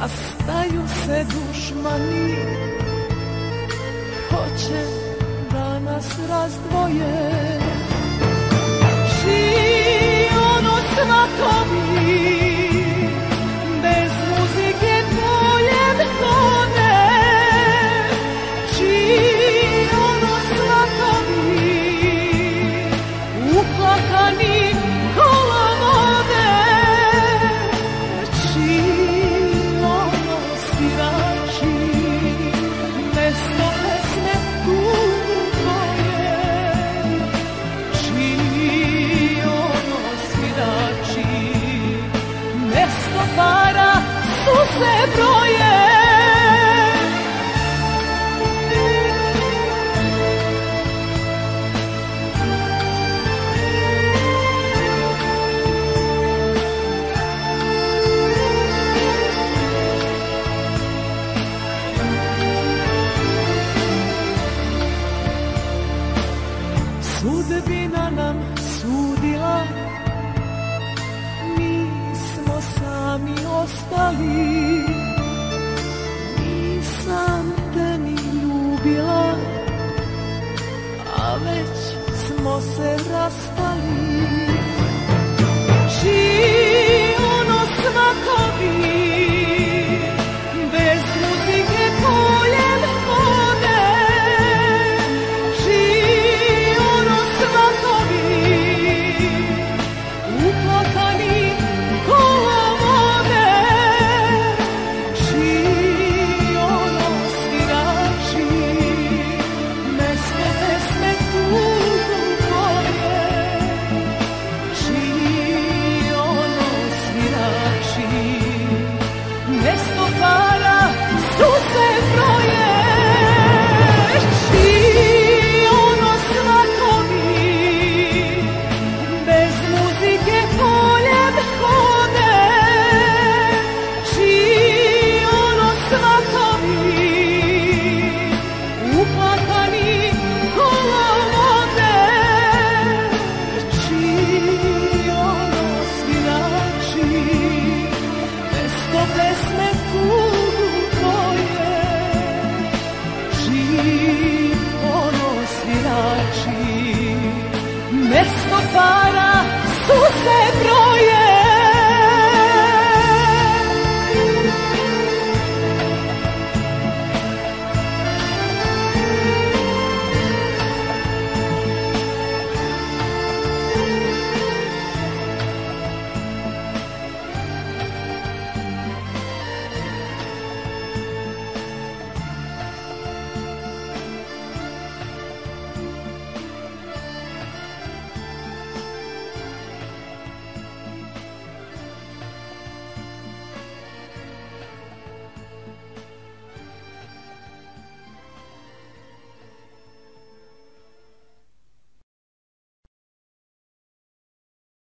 Sastaju se dušmani. Hoće da nas razdvoje Para suze broje. Sudbina nam sudila ostali. Nisam te ni ljubila A već smo se rastali oči Mesto para suze broj